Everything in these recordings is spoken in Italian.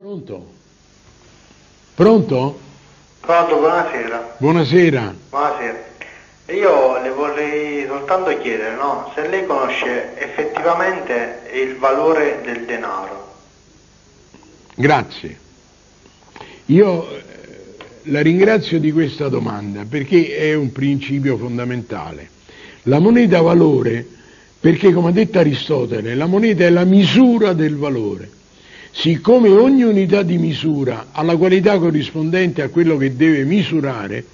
Pronto? Pronto? Pronto, buonasera. Buonasera. Buonasera. Io le vorrei soltanto chiedere, no? Se lei conosce effettivamente il valore del denaro. Grazie. Io eh, la ringrazio di questa domanda perché è un principio fondamentale. La moneta valore, perché come ha detto Aristotele, la moneta è la misura del valore. Siccome ogni unità di misura ha la qualità corrispondente a quello che deve misurare,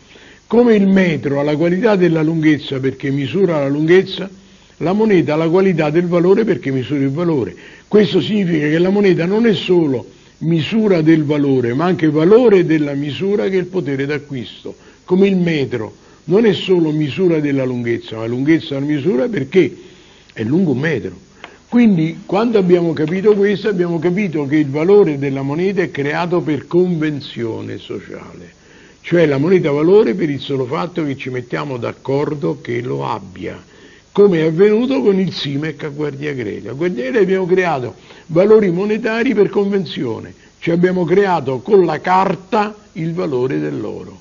come il metro ha la qualità della lunghezza perché misura la lunghezza, la moneta ha la qualità del valore perché misura il valore. Questo significa che la moneta non è solo misura del valore, ma anche valore della misura che è il potere d'acquisto, come il metro non è solo misura della lunghezza, ma lunghezza una misura perché è lungo un metro. Quindi quando abbiamo capito questo abbiamo capito che il valore della moneta è creato per convenzione sociale, cioè la moneta valore per il solo fatto che ci mettiamo d'accordo che lo abbia, come è avvenuto con il SIMEC a Guardia Grele. A Guardia Grele abbiamo creato valori monetari per convenzione, cioè abbiamo creato con la carta il valore dell'oro.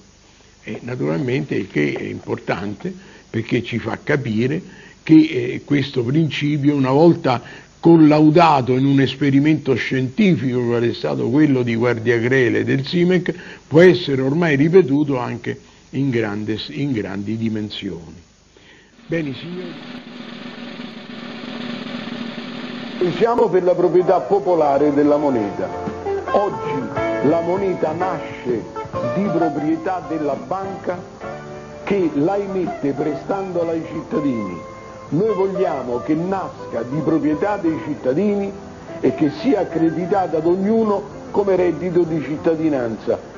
E naturalmente il che è importante perché ci fa capire che eh, questo principio, una volta collaudato in un esperimento scientifico qual è stato quello di Guardia Grele del SIMEC, può essere ormai ripetuto anche in, grande, in grandi dimensioni. Bene signori. Siamo per la proprietà popolare della moneta. Oggi la moneta nasce di proprietà della banca che la emette prestandola ai cittadini noi vogliamo che nasca di proprietà dei cittadini e che sia accreditata ad ognuno come reddito di cittadinanza